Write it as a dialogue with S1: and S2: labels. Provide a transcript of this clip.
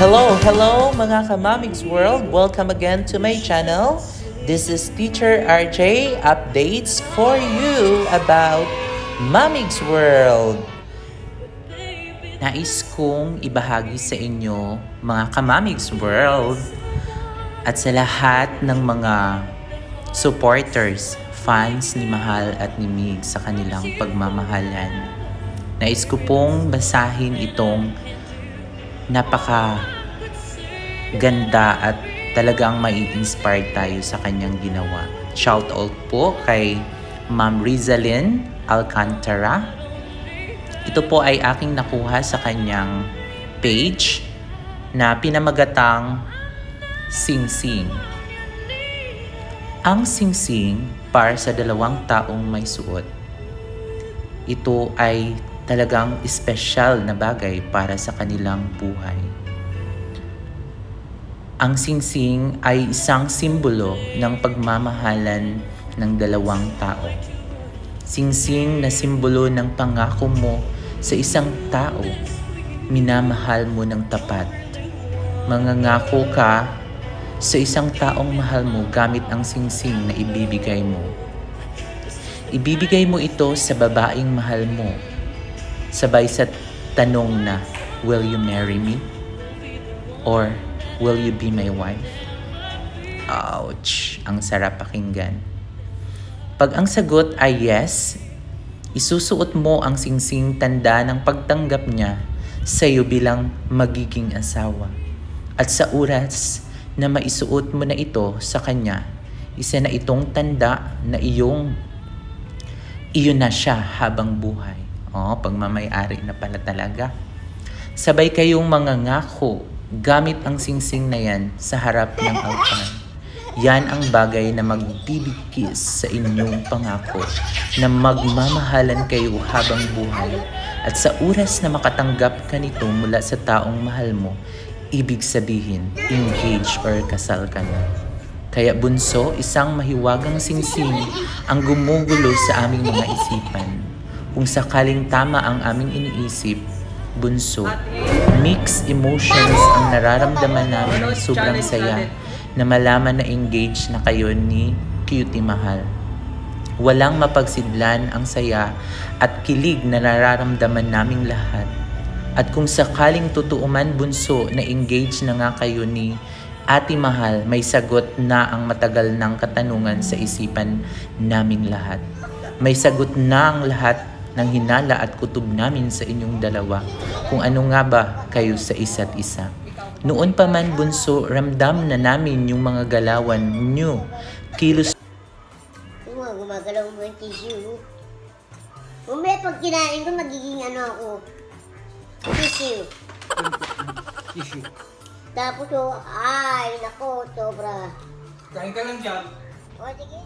S1: Hello, hello mga Kamamigs World! Welcome again to my channel. This is Teacher RJ updates for you about Mamigs World. Nais kong ibahagi sa inyo mga Kamamigs World at sa lahat ng mga supporters, fans ni Mahal at ni Mig sa kanilang pagmamahalan. Nais ko pong basahin itong napaka ganda at talagang mai-inspire tayo sa kanyang ginawa. Shout out po kay Ma'am Rizalyn Alcantara. Ito po ay aking nakuha sa kanyang page na pinamagatang Sing Sing. Ang Sing Sing para sa dalawang taong may suot. Ito ay talagang espesyal na bagay para sa kanilang buhay. Ang singsing ay isang simbolo ng pagmamahalan ng dalawang tao. Singsing na simbolo ng pangako mo sa isang tao, minamahal mo ng tapat. Mangangako ka sa isang taong mahal mo gamit ang singsing na ibibigay mo. Ibibigay mo ito sa babaeng mahal mo Sabay sa tanong na, Will you marry me? Or, Will you be my wife? Ouch! Ang sarap pakinggan. Pag ang sagot ay yes, isusuot mo ang singsing tanda ng pagtanggap niya sa iyo bilang magiging asawa. At sa oras na maisuot mo na ito sa kanya, isa na itong tanda na iyong iyo na siya habang buhay. Oh, pagmamayari na pala talaga. Sabay kayong mga ngako gamit ang singsing na yan sa harap ng altar. Yan ang bagay na magbibigkis sa inyong pangako na magmamahalan kayo habang buhay at sa oras na makatanggap ka nito mula sa taong mahal mo, ibig sabihin, engage or kasal ka na. Kaya bunso, isang mahiwagang singsing ang gumugulo sa aming mga isipan kung sakaling tama ang aming iniisip, bunso, mixed emotions ang nararamdaman namin ng sobrang saya na malaman na engaged na kayo ni Cutie Mahal. Walang mapagsidlan ang saya at kilig na nararamdaman naming lahat. At kung sakaling totoo man bunso na engaged na nga kayo ni Ate Mahal, may sagot na ang matagal ng katanungan sa isipan naming lahat. May sagot na ang lahat ng hinala at kutob namin sa inyong dalawa kung ano nga ba kayo sa isa't isa. Noon pa man bunso, ramdam na namin yung mga galawan nyo. Kilos...
S2: Mga gumagalaw mo yung tissue. Umay pag kinain ko, magiging ano ako. Tissue.
S3: Tissue.
S2: Tapos oh, ay, nako, sobra.
S3: Kain ka lang dyan.
S2: O, sige.